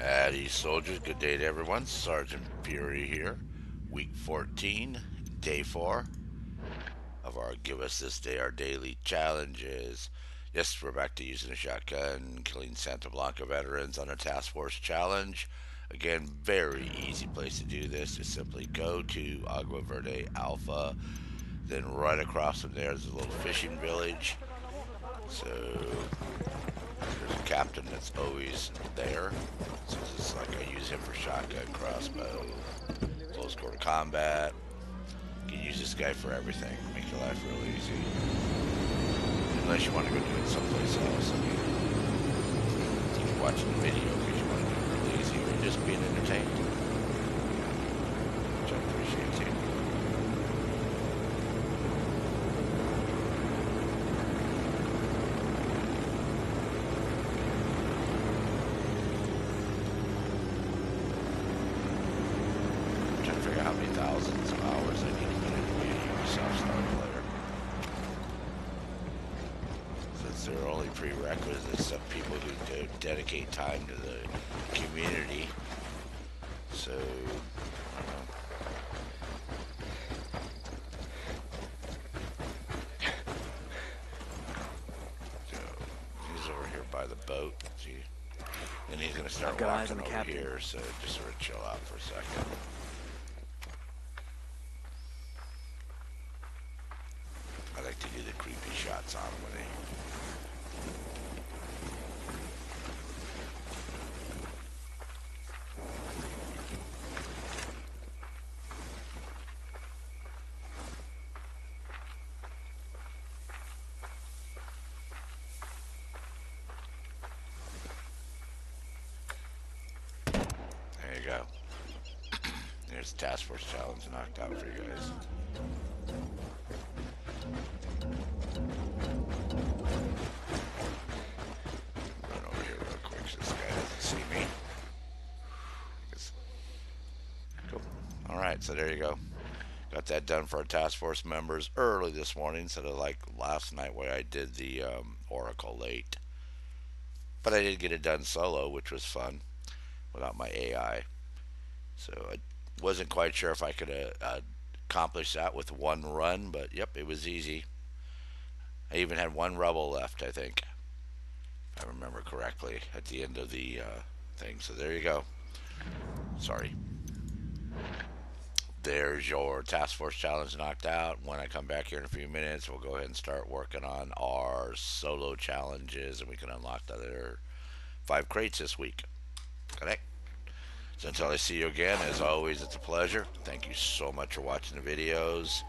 Addy soldiers, good day to everyone. Sergeant Fury here. Week 14, day 4 of our Give Us This Day Our Daily Challenges. Yes, we're back to using a shotgun, killing Santa Blanca veterans on a task force challenge. Again, very easy place to do this is simply go to Agua Verde Alpha, then right across from there is a little fishing village. So captain that's always there. So it's like I use him for shotgun, crossbow, close quarter combat. You can use this guy for everything. Make your life real easy. Unless you want to go do it someplace else. I mean, keep watching the video because you want to do it real easy or just being entertained. Thousands of hours I need to put into being a self-start player. Since there are only prerequisites of people who de- dedicate time to the community. So, I don't know. So, he's over here by the boat. See? And he's gonna start I've got eyes walking the over here, so just sort of chill out for a second. I like to do the creepy shots on him when he. There you go. There's the task force challenge knocked out for you guys. Run over here real quick so this guy doesn't see me. Cool. All right, so there you go. Got that done for our task force members early this morning instead of like last night where I did the um, Oracle late. But I did get it done solo, which was fun without my AI. So I wasn't quite sure if I could uh, accomplish that with one run, but yep, it was easy. I even had one rebel left, I think. If I remember correctly at the end of the uh, thing. So there you go. Sorry. There's your task force challenge knocked out. When I come back here in a few minutes, we'll go ahead and start working on our solo challenges, and we can unlock the other five crates this week. Correct? So until I see you again, as always, it's a pleasure. Thank you so much for watching the videos.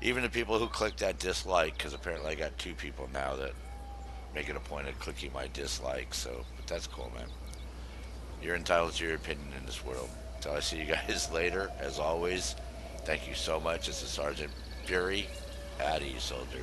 Even the people who clicked that dislike, because apparently I got two people now that make it a point of clicking my dislike. So, but that's cool, man. You're entitled to your opinion in this world. Until I see you guys later, as always, thank you so much. This is Sergeant Fury. Addy, soldiers.